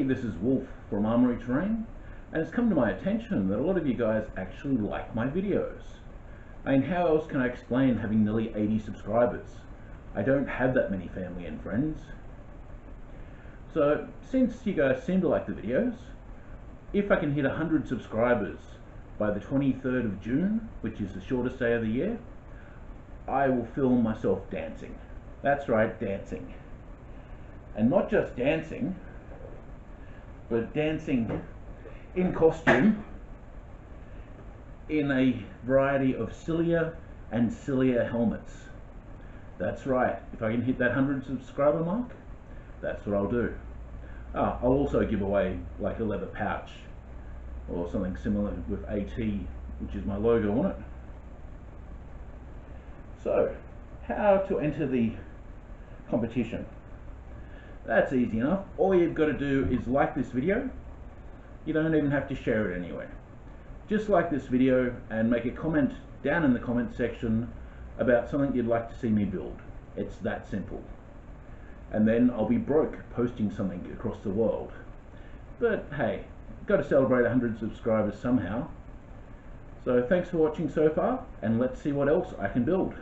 Hey, this is Wulf from Armoury Terrain, and it's come to my attention that a lot of you guys actually like my videos. I mean, how else can I explain having nearly 80 subscribers? I don't have that many family and friends. So, since you guys seem to like the videos, if I can hit 100 subscribers by the 23rd of June, which is the shortest day of the year, I will film myself dancing. That's right, dancing. And not just dancing, but dancing in costume in a variety of Cilia and Cilia helmets. That's right, if I can hit that 100 subscriber mark, that's what I'll do. Ah, I'll also give away like a leather pouch or something similar with AT, which is my logo on it. So, how to enter the competition? That's easy enough. All you've got to do is like this video. You don't even have to share it anywhere. Just like this video and make a comment down in the comment section about something you'd like to see me build. It's that simple. And then I'll be broke posting something across the world. But hey, got to celebrate 100 subscribers somehow. So thanks for watching so far, and let's see what else I can build.